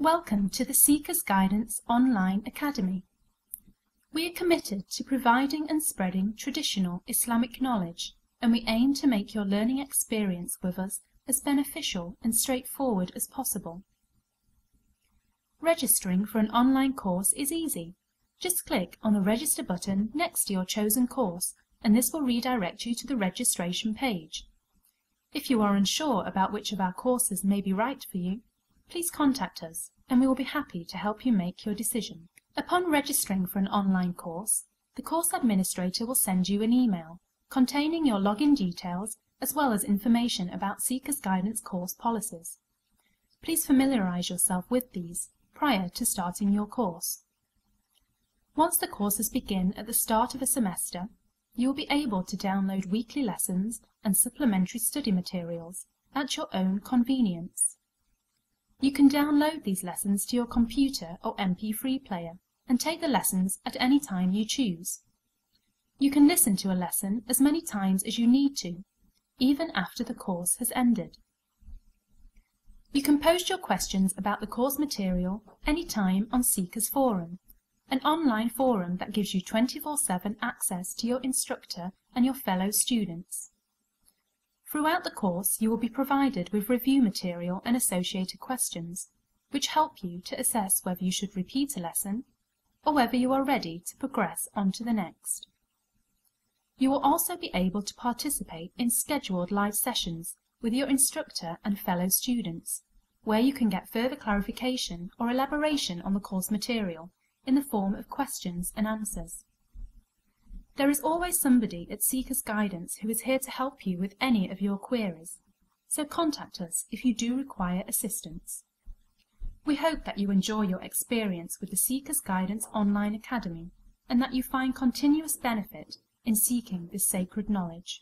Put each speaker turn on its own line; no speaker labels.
Welcome to the Seekers Guidance Online Academy. We are committed to providing and spreading traditional Islamic knowledge, and we aim to make your learning experience with us as beneficial and straightforward as possible. Registering for an online course is easy. Just click on the Register button next to your chosen course, and this will redirect you to the registration page. If you are unsure about which of our courses may be right for you, please contact us and we will be happy to help you make your decision. Upon registering for an online course, the course administrator will send you an email containing your login details as well as information about Seekers Guidance course policies. Please familiarize yourself with these prior to starting your course. Once the courses begin at the start of a semester, you will be able to download weekly lessons and supplementary study materials at your own convenience. You can download these lessons to your computer or MP3 player and take the lessons at any time you choose. You can listen to a lesson as many times as you need to, even after the course has ended. You can post your questions about the course material anytime on Seekers Forum, an online forum that gives you 24-7 access to your instructor and your fellow students. Throughout the course you will be provided with review material and associated questions, which help you to assess whether you should repeat a lesson or whether you are ready to progress on to the next. You will also be able to participate in scheduled live sessions with your instructor and fellow students, where you can get further clarification or elaboration on the course material in the form of questions and answers. There is always somebody at Seekers Guidance who is here to help you with any of your queries, so contact us if you do require assistance. We hope that you enjoy your experience with the Seekers Guidance Online Academy and that you find continuous benefit in seeking this sacred knowledge.